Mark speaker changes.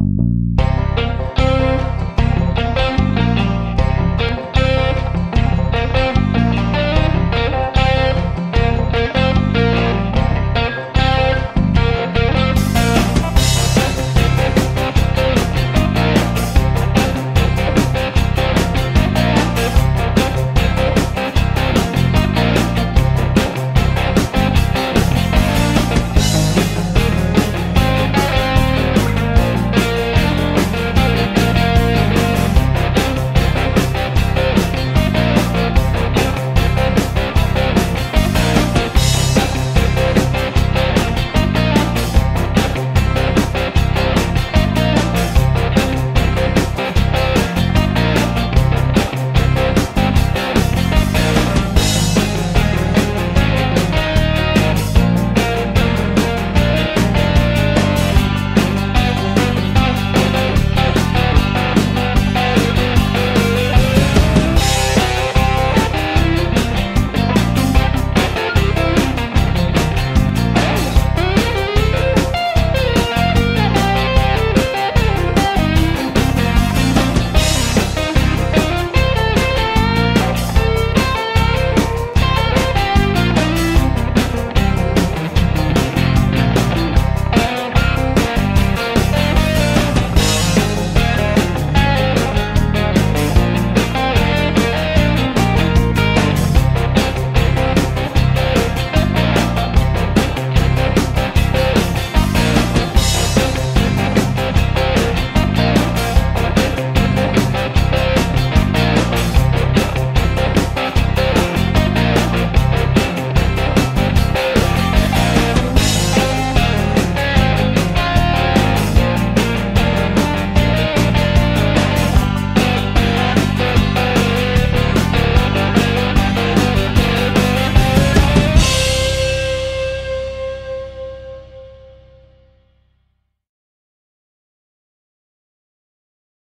Speaker 1: you